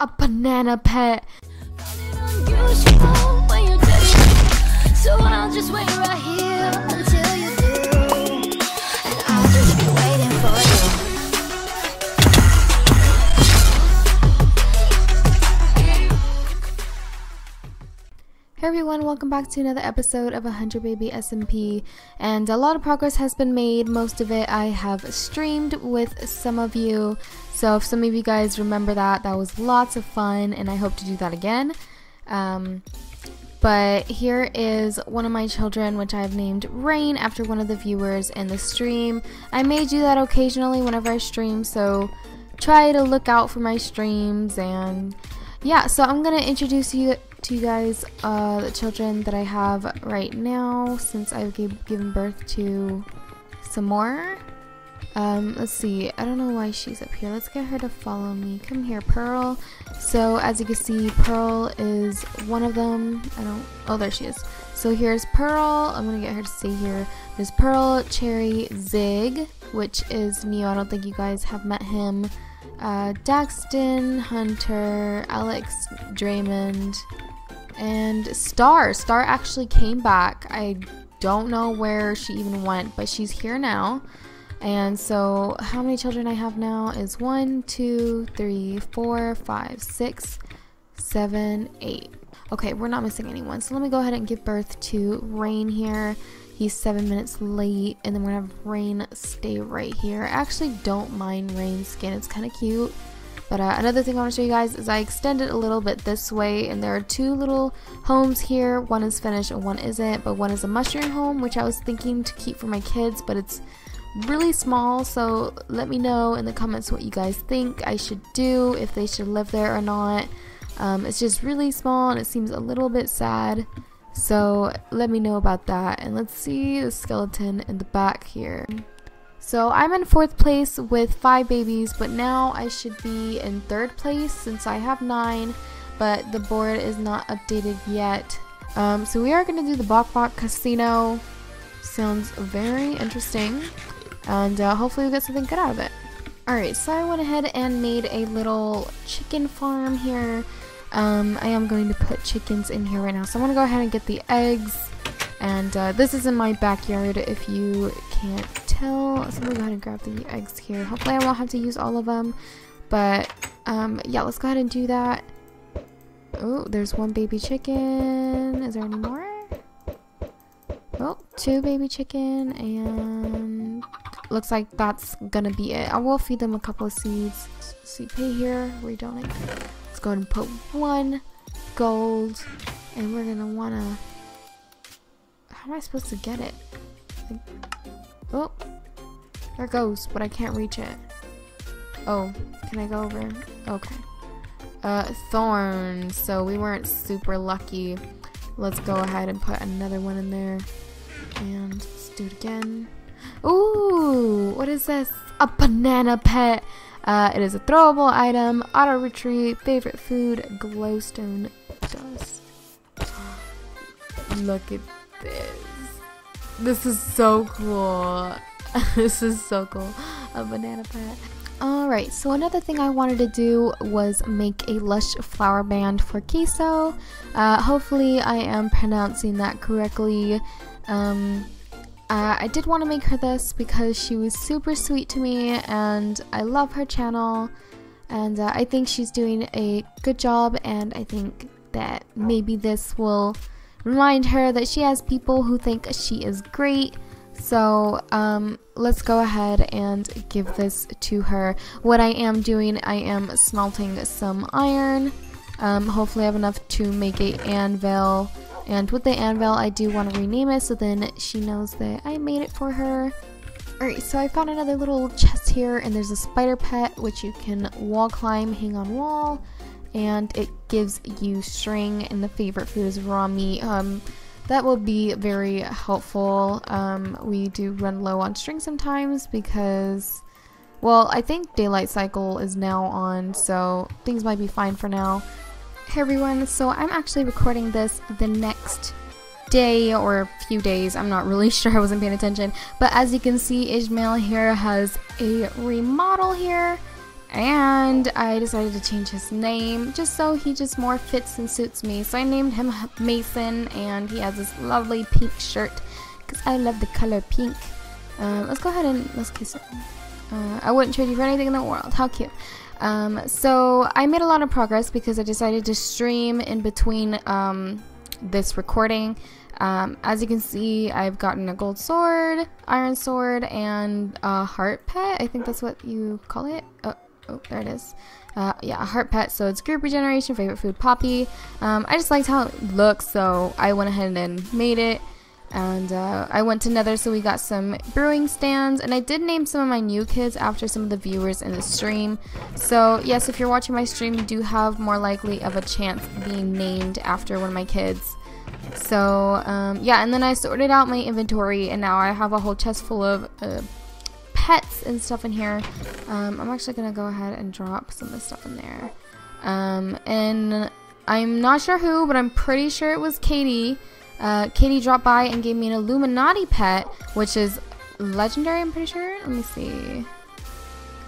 a banana pet. So I'll just wait right here Hey everyone, welcome back to another episode of 100 Baby SMP. And a lot of progress has been made. Most of it I have streamed with some of you. So if some of you guys remember that, that was lots of fun, and I hope to do that again. Um, but here is one of my children, which I've named Rain after one of the viewers in the stream. I may do that occasionally whenever I stream, so try to look out for my streams. And yeah, so I'm gonna introduce you to you guys uh, the children that I have right now since I've gave, given birth to some more. Um, let's see. I don't know why she's up here. Let's get her to follow me. Come here, Pearl. So as you can see, Pearl is one of them. I don't. Oh, there she is. So here's Pearl. I'm gonna get her to stay here. There's Pearl, Cherry, Zig, which is new. I don't think you guys have met him. Uh, Daxton, Hunter, Alex, Draymond, and Star. Star actually came back. I don't know where she even went, but she's here now. And so, how many children I have now is one, two, three, four, five, six, seven, eight. Okay, we're not missing anyone. So, let me go ahead and give birth to Rain here. He's seven minutes late, and then we're gonna have Rain stay right here. I actually don't mind Rain's skin, it's kind of cute. But uh, another thing I want to show you guys is I extended a little bit this way, and there are two little homes here. One is finished and one isn't, but one is a mushroom home, which I was thinking to keep for my kids, but it's really small. So let me know in the comments what you guys think I should do, if they should live there or not. Um, it's just really small and it seems a little bit sad. So let me know about that. And let's see the skeleton in the back here. So I'm in fourth place with five babies, but now I should be in third place since I have nine, but the board is not updated yet. Um, so we are going to do the Bok Bok Casino. Sounds very interesting, and uh, hopefully we get something good out of it. Alright, so I went ahead and made a little chicken farm here. Um, I am going to put chickens in here right now, so I'm going to go ahead and get the eggs. And uh, this is in my backyard if you can't tell. So I'm gonna go ahead and grab the eggs here. Hopefully I won't have to use all of them. But um, yeah, let's go ahead and do that. Oh, there's one baby chicken. Is there any more? Oh, two baby chicken and looks like that's gonna be it. I will feed them a couple of seeds. Seed pay here, redonate. Let's go ahead and put one gold and we're gonna wanna how am I supposed to get it? Oh, there goes, but I can't reach it. Oh, can I go over? Okay. Uh, thorns. So we weren't super lucky. Let's go ahead and put another one in there. And let's do it again. Ooh, what is this? A banana pet. Uh, it is a throwable item, auto retreat. favorite food, glowstone dust. Look at this. This is so cool. this is so cool. A banana pet. Alright, so another thing I wanted to do was make a lush flower band for Keisyo. Uh, hopefully I am pronouncing that correctly. Um, uh, I did want to make her this because she was super sweet to me and I love her channel and uh, I think she's doing a good job and I think that maybe this will remind her that she has people who think she is great. So um, let's go ahead and give this to her. What I am doing, I am smelting some iron. Um, hopefully I have enough to make a anvil. And with the anvil, I do want to rename it so then she knows that I made it for her. Alright, so I found another little chest here and there's a spider pet which you can wall climb, hang on wall and it gives you string and the favorite food is raw meat. Um, that will be very helpful. Um, we do run low on string sometimes because well I think daylight cycle is now on so things might be fine for now. Hey everyone. So I'm actually recording this the next day or a few days. I'm not really sure. I wasn't paying attention. But as you can see Ishmael here has a remodel here and I decided to change his name just so he just more fits and suits me. So I named him Mason, and he has this lovely pink shirt because I love the color pink. Um, let's go ahead and let's kiss him. Uh, I wouldn't trade you for anything in the world. How cute. Um, so I made a lot of progress because I decided to stream in between um, this recording. Um, as you can see, I've gotten a gold sword, iron sword, and a heart pet. I think that's what you call it. Oh, oh there it is. Uh, yeah, heart pet. So it's group regeneration, favorite food, Poppy. Um, I just liked how it looks, so I went ahead and made it. And uh, I went to Nether, so we got some brewing stands. And I did name some of my new kids after some of the viewers in the stream. So, yes, if you're watching my stream, you do have more likely of a chance being named after one of my kids. So, um, yeah, and then I sorted out my inventory, and now I have a whole chest full of uh, pets and stuff in here. Um, I'm actually going to go ahead and drop some of the stuff in there. Um, and I'm not sure who, but I'm pretty sure it was Katie. Uh, Katie dropped by and gave me an Illuminati pet, which is legendary, I'm pretty sure. Let me see.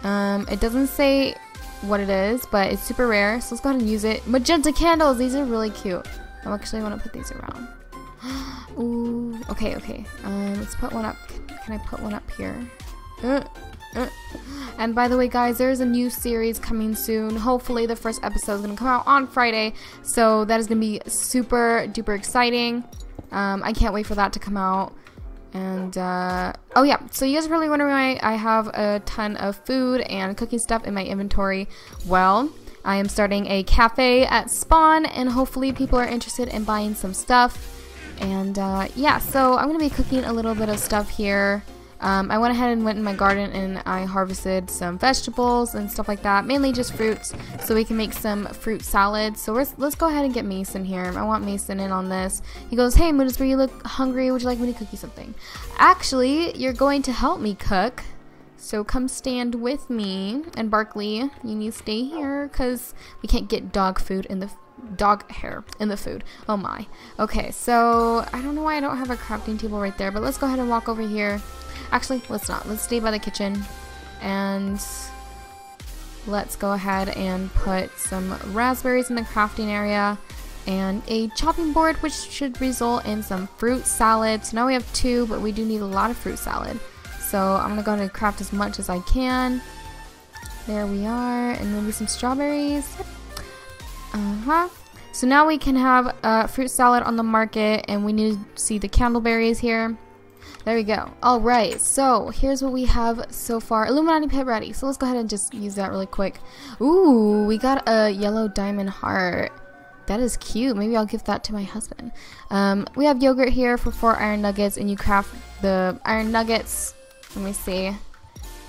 Um, it doesn't say what it is, but it's super rare, so let's go ahead and use it. Magenta candles! These are really cute. I actually want to put these around. Ooh, okay, okay. Um, let's put one up. Can I put one up here? And by the way, guys, there's a new series coming soon. Hopefully, the first episode is going to come out on Friday. So that is going to be super duper exciting. Um, I can't wait for that to come out. And, uh, oh yeah, so you guys are probably wondering why I have a ton of food and cooking stuff in my inventory. Well, I am starting a cafe at Spawn, and hopefully people are interested in buying some stuff. And uh, yeah, so I'm going to be cooking a little bit of stuff here. Um, I went ahead and went in my garden and I harvested some vegetables and stuff like that, mainly just fruits, so we can make some fruit salads. So let's go ahead and get Mason here. I want Mason in on this. He goes, hey, MoondustBri, you look hungry. Would you like me to cook you something? Actually, you're going to help me cook. So come stand with me. And Barkley, you need to stay here because we can't get dog food in the dog hair in the food. Oh my. Okay, so I don't know why I don't have a crafting table right there, but let's go ahead and walk over here. Actually, let's not. Let's stay by the kitchen and let's go ahead and put some raspberries in the crafting area and a chopping board which should result in some fruit salad. So now we have two, but we do need a lot of fruit salad. So I'm gonna go ahead and craft as much as I can. There we are, and maybe some strawberries. Uh-huh. So now we can have a fruit salad on the market, and we need to see the candleberries here. There we go. Alright, so here's what we have so far. Illuminati pet ready. So let's go ahead and just use that really quick. Ooh, we got a yellow diamond heart. That is cute. Maybe I'll give that to my husband. Um, we have yogurt here for four iron nuggets, and you craft the iron nuggets let me see.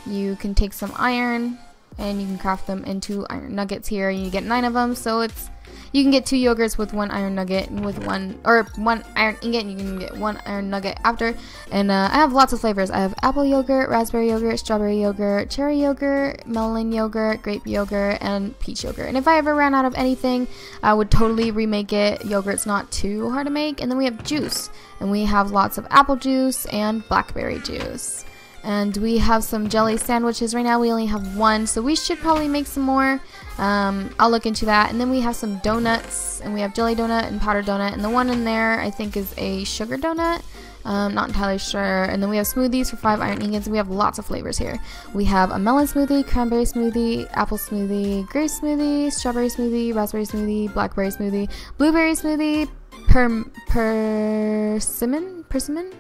You can take some iron and you can craft them into iron nuggets here. And you get nine of them, so it's you can get two yogurts with one iron nugget and with one or one iron ingot. And you can get one iron nugget after. And uh, I have lots of flavors. I have apple yogurt, raspberry yogurt, strawberry yogurt, cherry yogurt, melon yogurt, grape yogurt, and peach yogurt. And if I ever ran out of anything, I would totally remake it. Yogurt's not too hard to make. And then we have juice, and we have lots of apple juice and blackberry juice. And we have some jelly sandwiches. Right now we only have one, so we should probably make some more. Um, I'll look into that. And then we have some donuts, and we have jelly donut and powdered donut. And the one in there, I think, is a sugar donut. Um, not entirely sure. And then we have smoothies for five iron ingots. We have lots of flavors here. We have a melon smoothie, cranberry smoothie, apple smoothie, grape smoothie, strawberry smoothie, raspberry smoothie, blackberry smoothie, blueberry smoothie, per persimmon, persimmon,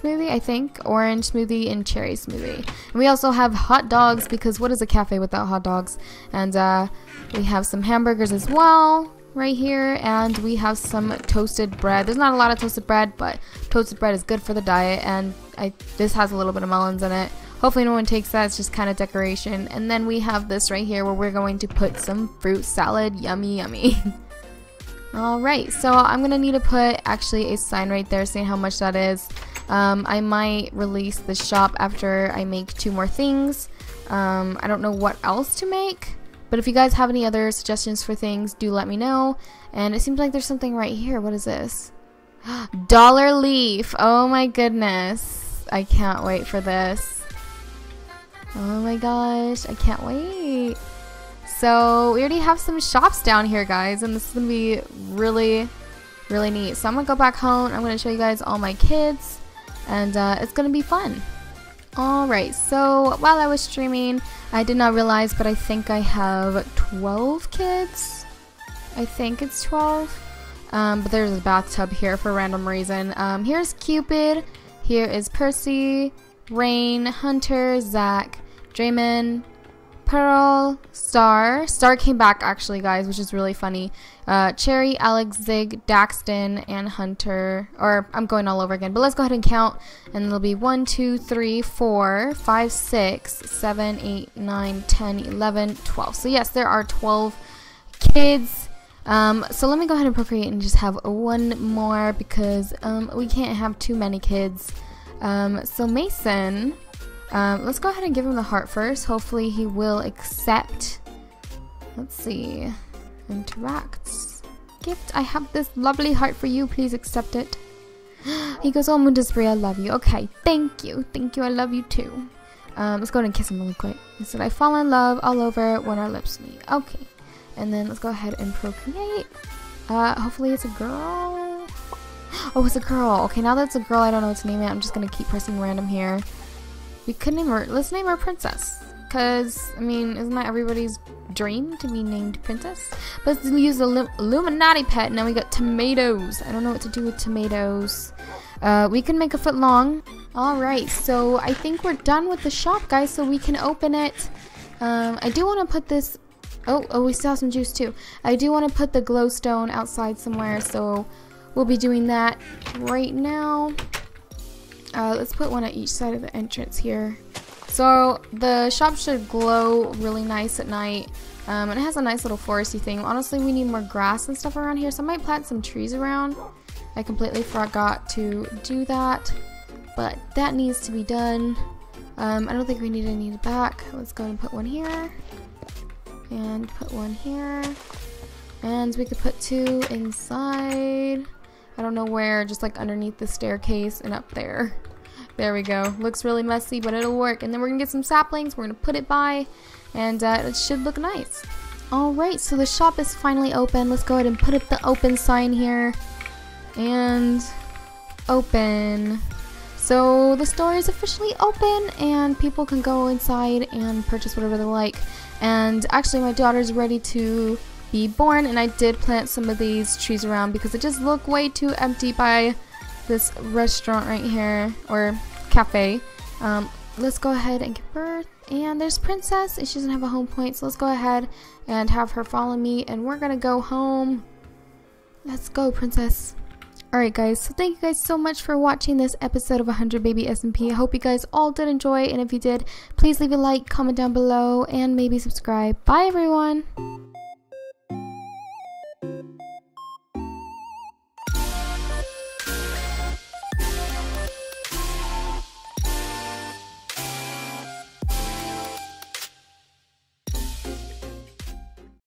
smoothie, I think, orange smoothie, and cherry smoothie. And we also have hot dogs because what is a cafe without hot dogs? And uh, we have some hamburgers as well right here, and we have some toasted bread. There's not a lot of toasted bread, but toasted bread is good for the diet, and I, this has a little bit of melons in it. Hopefully no one takes that, it's just kind of decoration. And then we have this right here where we're going to put some fruit salad. Yummy, yummy. Alright, so I'm to need to put actually a sign right there saying how much that is. Um, I might release the shop after I make two more things. Um, I don't know what else to make, but if you guys have any other suggestions for things, do let me know. And it seems like there's something right here. What is this? Dollar leaf. Oh my goodness. I can't wait for this. Oh my gosh, I can't wait. So we already have some shops down here, guys, and this is gonna be really, really neat. So I'm gonna go back home. I'm gonna show you guys all my kids, and uh, it's gonna be fun. Alright, so while I was streaming, I did not realize, but I think I have 12 kids. I think it's 12. Um, but there's a bathtub here for random reason. Um, here's Cupid. Here is Percy, Rain, Hunter, Zach, Draymond, Pearl, Star. Star came back actually, guys, which is really funny. Uh, Cherry, Alex, Zig, Daxton, and Hunter. Or I'm going all over again, but let's go ahead and count. And it'll be 1, 2, 3, 4, 5, 6, 7, 8, 9, 10, 11, 12. So, yes, there are 12 kids. Um, so let me go ahead and procreate and just have one more because um, we can't have too many kids. Um, so Mason, um, let's go ahead and give him the heart first. Hopefully he will accept. Let's see. Interacts. Gift. I have this lovely heart for you. Please accept it. he goes, Oh, MoondustBri, I love you. Okay, thank you. Thank you. I love you too. Um, let's go ahead and kiss him really quick. He said, I fall in love all over when our lips meet. Okay. And then let's go ahead and procreate. Uh, hopefully it's a girl. Oh, it's a girl. Okay, now that it's a girl, I don't know what to name it. I'm just gonna keep pressing random here. We could name her. Let's name her Princess. Cause I mean, isn't that everybody's dream to be named Princess? But let's use the Illuminati pet. Now we got tomatoes. I don't know what to do with tomatoes. Uh, we can make a foot long. All right, so I think we're done with the shop, guys. So we can open it. Um, I do want to put this Oh, oh, we still have some juice too. I do want to put the glowstone outside somewhere, so we'll be doing that right now. Uh, let's put one at each side of the entrance here. So the shop should glow really nice at night. Um, and it has a nice little foresty thing. Honestly, we need more grass and stuff around here, so I might plant some trees around. I completely forgot to do that, but that needs to be done. Um, I don't think we need any back. Let's go and put one here and put one here and we could put two inside I don't know where just like underneath the staircase and up there. There we go. Looks really messy but it'll work. And then we're gonna get some saplings. We're gonna put it by and uh, it should look nice. Alright so the shop is finally open. Let's go ahead and put up the open sign here and open. So the store is officially open and people can go inside and purchase whatever they like. And actually my daughter's ready to be born and I did plant some of these trees around because it just looked way too empty by this restaurant right here or cafe um, let's go ahead and give birth and there's princess and she doesn't have a home point so let's go ahead and have her follow me and we're gonna go home let's go princess Alright guys, so thank you guys so much for watching this episode of 100 Baby SMP. I hope you guys all did enjoy and if you did, please leave a like, comment down below, and maybe subscribe. Bye everyone!